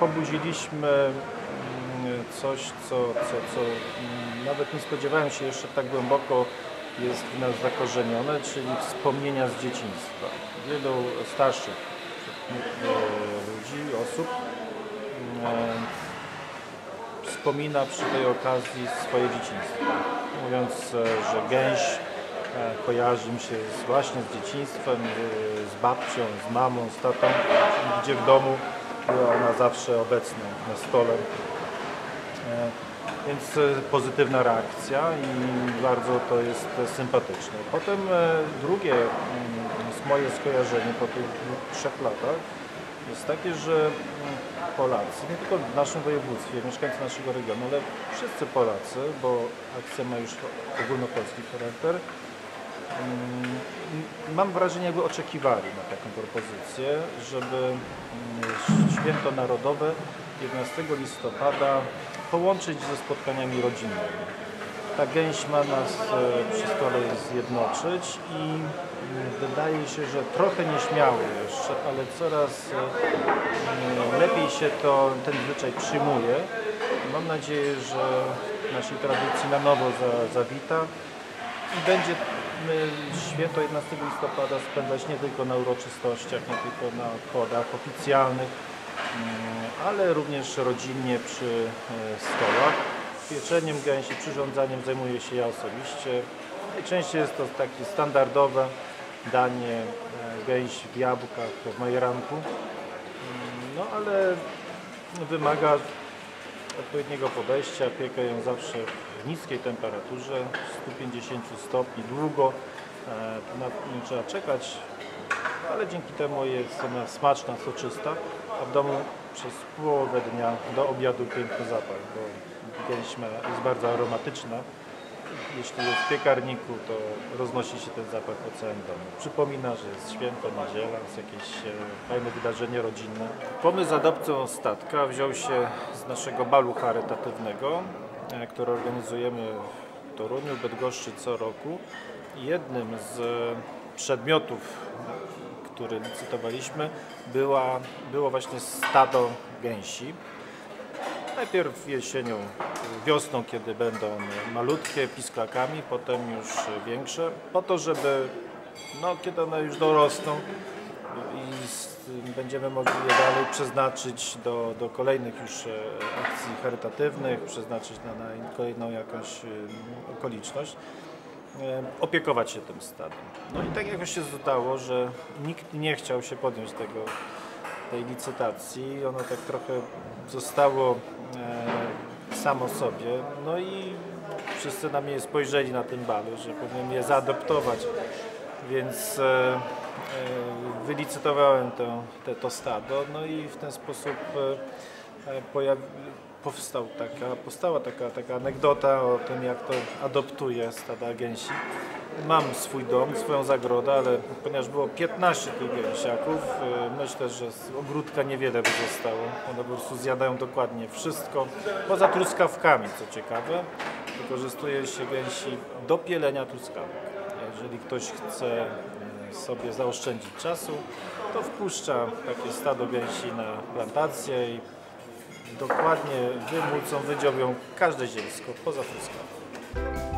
pobudziliśmy mm, coś, co, co, co mm, nawet nie spodziewałem się jeszcze tak głęboko jest w nas zakorzenione, czyli wspomnienia z dzieciństwa. Wielu starszych e, ludzi, osób mm, wspomina przy tej okazji swoje dzieciństwo, mówiąc, e, że gęś e, kojarzy mi się właśnie z dzieciństwem, e, z babcią, z mamą, z tatą, gdzie w domu była ona zawsze obecna na stole. E, Więc e, pozytywna reakcja i bardzo to jest sympatyczne. Potem e, drugie mm, moje skojarzenie po tych trzech latach jest takie, że mm, Polacy, nie tylko w naszym województwie, mieszkańcy naszego regionu, ale wszyscy Polacy, bo akcja ma już ogólnopolski charakter, mam wrażenie, jakby oczekiwali na taką propozycję, żeby mm, święto narodowe 11 listopada połączyć ze spotkaniami rodzinnymi. Ta gęś ma nas e, przy stole zjednoczyć i mm, wydaje się, że trochę nieśmiało jeszcze, ale coraz e, mm, lepiej się to, ten zwyczaj przyjmuje. Mam nadzieję, że naszej tradycji na nowo za, zawita i będzie święto 11 listopada spędzać nie tylko na uroczystościach, nie tylko na kodach oficjalnych, mm, ale również rodzinnie przy e, stołach. Pieczeniem gęsi, przyrządzaniem zajmuję się ja osobiście. Najczęściej jest to takie standardowe danie e, gęś w jabłkach, w majeranku. Mm, No ale wymaga odpowiedniego podejścia. Piekę ją zawsze w niskiej temperaturze, 150 stopni, długo. Nie trzeba czekać, ale dzięki temu jest ona smaczna, soczysta, a w domu przez połowę dnia do obiadu piękny zapach, bo gęś jest bardzo aromatyczna. Jeśli jest w piekarniku, to roznosi się ten zapach po całym domu. Przypomina, że jest święto, niedziela, jest jakieś e, fajne wydarzenie rodzinne. Pomysł z adopcją statka wziął się z naszego balu charytatywnego, e, który organizujemy w Toruniu, Bydgoszczy co roku. Jednym z przedmiotów, który licytowaliśmy, była, było właśnie stado gęsi. Najpierw jesienią, wiosną, kiedy będą malutkie, pisklakami, potem już większe, po to, żeby, no, kiedy one już dorosną i będziemy mogli je dalej przeznaczyć do, do kolejnych już e, akcji charytatywnych, przeznaczyć na, na kolejną jakąś e, okoliczność, e, opiekować się tym stadem. No i tak jakoś się zdało, że nikt nie chciał się podjąć tego tej licytacji. Ono tak trochę zostało e, samo sobie. No i wszyscy na mnie spojrzeli na tym balu, że powinienem je zaadoptować. Więc e, e, wylicytowałem to, te, to stado. No i w ten sposób e, e, powstał taka, powstała taka, taka anegdota o tym, jak to adoptuje stada gęsi. Mam swój dom, swoją zagrodę, ale ponieważ było 15 tych gęsiaków, y, myślę, że z ogródka niewiele by zostało. One po prostu zjadają dokładnie wszystko, poza truskawkami, co ciekawe. Wykorzystuje się gęsi do pielenia truskawek. Jeżeli ktoś chce y, sobie zaoszczędzić czasu, to wpuszcza takie stado gęsi na plantację i dokładnie wymłócą, wydziobią każde zielsko poza truskawką.